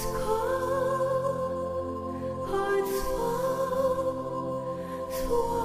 hearts fall, hearts fall, fall.